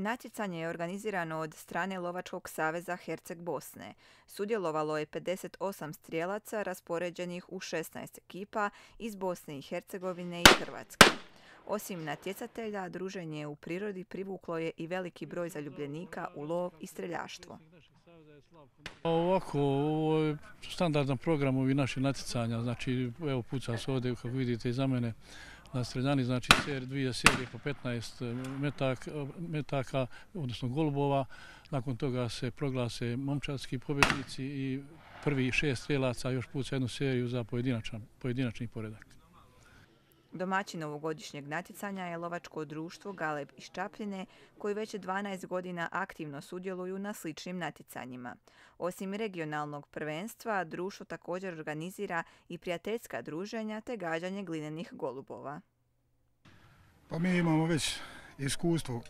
Natjecanje je organizirano od strane Lovačkog saveza Herceg Bosne. Sudjelovalo je 58 strijelaca raspoređenih u 16 ekipa iz Bosne i Hercegovine i Hrvatske. Osim natjecatelja, druženje u prirodi privuklo je i veliki broj zaljubljenika u lov i streljaštvo. Ovako, ovo je standardan program ovih naših natjecanja, znači evo puca se ovdje kako vidite iza mene na streljani, znači dvije serije po 15 metaka, odnosno golubova. Nakon toga se proglase momčarski pobjednici i prvi šest strelaca još puca jednu seriju za pojedinačni poredak. Domaćin ovogodišnjeg natjecanja je lovačko društvo Galeb iz Čapljine, koji već 12 godina aktivno sudjeluju na sličnim natjecanjima. Osim regionalnog prvenstva, društvo također organizira i prijateljska druženja te gađanje glinenih golubova. Pa mi imamo već iskustvo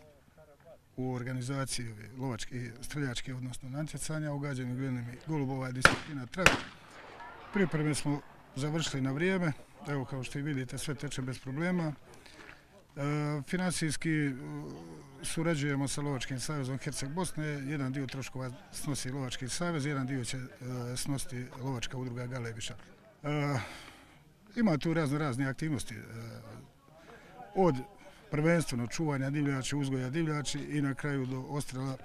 u organizaciji lovačke streljačke, odnosno natjecanja, u gađanju glinenih golubova i disciplina trag. Pripreme smo završili na vrijeme, evo kao što i vidite sve teče bez problema. E, financijski e, surađujemo sa Lovačkim savezom Herceg Bosne, jedan dio troškova snosi Lovački savez, jedan dio će e, snositi Lovačka udruga Galebiša. Ima tu razno razne aktivnosti, od prvenstveno čuvanja divljači, uzgoja divljači i na kraju do ostrela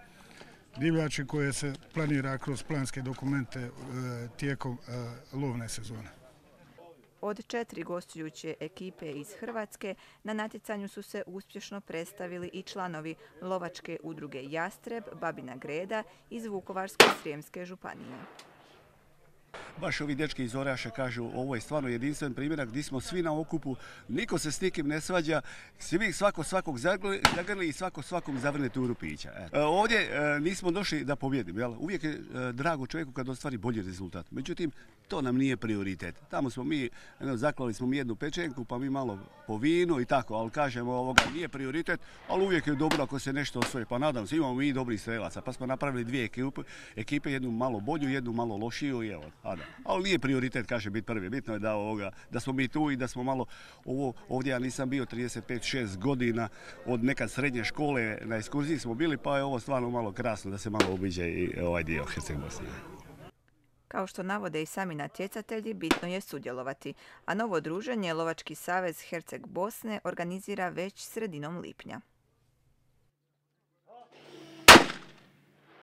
divljači koje se planira kroz planske dokumente tijekom lovne sezone. Od četiri gostujuće ekipe iz Hrvatske na natjecanju su se uspješno predstavili i članovi lovačke udruge Jastreb, Babina Greda iz Vukovarsko-Srijemske županije. Baš ovi dečki iz Oraša kažu ovo je stvarno jedinstven primjerak gdje smo svi na okupu, niko se s nikim ne svađa, svi svako svakog zagrli i svako svakom zavrne turu pića. E, ovdje e, nismo došli da pobjedimo, uvijek je e, drago čovjeku kad ostvari bolji rezultat. Međutim, to nam nije prioritet. Tamo smo mi, zaklali smo mi jednu pečenku, pa mi malo po vinu i tako, ali kažemo ovoga nije prioritet, ali uvijek je dobro ako se nešto osvoje. Pa nadam se, imamo mi dobrih strelaca, pa smo napravili dvije ekipe, ekipe jednu malo bolju, jednu malo lošiju i evo, ali nije prioritet, kaže, biti prvi. Bitno je da, ovoga, da smo mi tu i da smo malo, ovo, ovdje ja nisam bio 35-6 godina od nekad srednje škole, na ekskurziji smo bili, pa je ovo stvarno malo krasno da se malo obiđe i ovaj dio Herceg Kao što navode i sami natjecatelji, bitno je sudjelovati, a novo druženje Lovački savez Herceg Bosne organizira već sredinom lipnja.